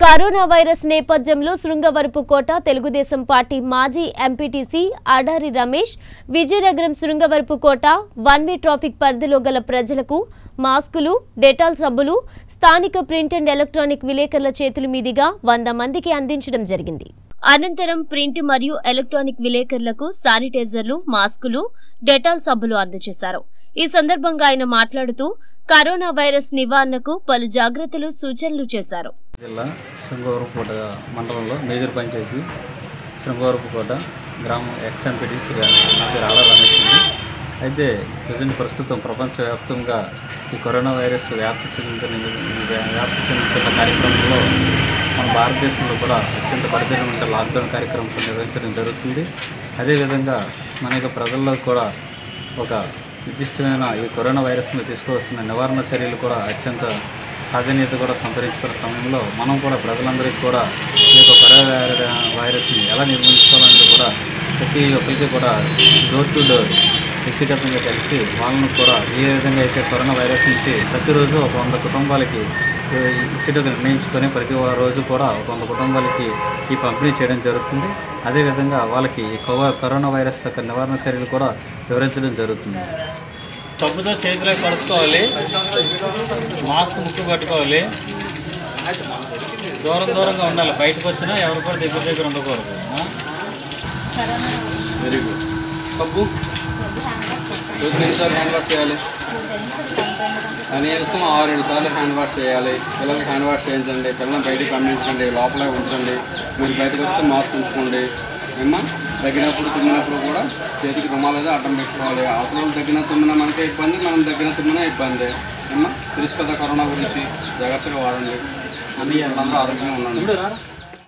Corona virus నేపథ్యంలో Srungavarapu Kota Telugu Desam party మాజీ MPTC Adari Ramesh Vizianagaram Srungavarapu Kota one way traffic పరిధిలో గల ప్రజలకు మాస్కులు డెటాల్ సబ్బులు స్థానిక ప్రింట్ అండ్ ఎలక్ట్రానిక్ విలేకరుల చేతుల మీదుగా వంద మందికి అందించడం జరిగింది. అనంతరం ప్రింట్ మరియు ఎలక్ట్రానిక్ విలేకరులకు శానిటైజర్లు మాస్కులు డెటాల్ సబ్బులు అందజేశారు. ఈ సందర్భంగా ఆయన మాట్లాడుతూ కరోనా వైరస్ నివారణకు పలు జాగ్రత్తలు సూచనలు చేశారు. జిల్లా శృంగవరపుకోట మండలంలో మేజర్ పంచాయతీ శృంగవరపుకోట గ్రామం ఎక్స్ ఎంపీటీ శ్రీ నా రమేష్ అయితే ప్రజెంట్ ప్రస్తుతం ప్రపంచవ్యాప్తంగా ఈ కరోనా వైరస్ వ్యాప్తి చెందుతున్న వ్యాప్తి చెందుతున్న కార్యక్రమంలో మన భారతదేశంలో కూడా అత్యంత పరిధిలో లాక్డౌన్ కార్యక్రమం నిర్వహించడం జరుగుతుంది. అదేవిధంగా మన యొక్క ప్రజల్లో కూడా ఒక నిర్దిష్టమైన ఈ కరోనా వైరస్ మీద తీసుకోవాల్సిన నివారణ చర్యలు కూడా అత్యంత ప్రాధాన్యత కూడా సంతరించుకున్న సమయంలో మనం కూడా ప్రజలందరికీ కూడా ఈ యొక్క కరోనా వైర- వైరస్ని ఎలా నిర్మించుకోవాలని కూడా ప్రతి ఒక్కరికి కూడా డోర్ టు డోర్ వ్యక్తిగతంగా కలిసి వాళ్ళను కూడా ఏ విధంగా అయితే కరోనా వైరస్ నుంచి ప్రతిరోజు ఒక వంద కుటుంబాలకి ఏ, ఇచ్చేటకు నిర్ణయించుకొని ప్రతి రోజు కూడా ఒక వంద కుటుంబాలకి ఈ పంపిణీ చేయడం జరుగుతుంది. అదేవిధంగా వాళ్ళకి ఈ కరోనా వైరస్ యొక్క నివారణ చర్యలు కూడా వివరించడం జరుగుతుంది. సబ్బుతో చేతిలో కడుక్కోవాలి. మాస్క్ ముక్కు కట్టుకోవాలి. దూరం దూరంగా ఉండాలి. బయటకు వచ్చినా ఎవరు కూడా దగ్గర దగ్గర ఉండకూడదు. వెరీ గుడ్ సబ్బు రోజు ఎన్నిసార్లు హ్యాండ్ వాష్ చేయాలి? కనీసం ఆరు ఏడు సార్లు హ్యాండ్ వాష్ చేయాలి. పిల్లలకి హ్యాండ్ వాష్ చేయించండి. పిల్లల్ని బయటికి పంపించండి లోపల ఉంచండి. మీరు బయటకు వస్తే మాస్క్ ఉంచుకోండి. ఏమన్నా తగ్గినప్పుడు తుమ్మినప్పుడు కూడా చేతికి రుమాలైతే అడ్డం పెట్టుకోవాలి. అవసరం తగ్గిన తుమ్మినా మనకే ఇబ్బంది మనం తగ్గిన తుమ్మినా ఇబ్బంది. ఏమన్నా? తెలుసు కదా కరోనా గురించి జాగ్రత్తగా వాడండి. అన్ని అందరూ ఆరోగ్యంగా ఉండండి.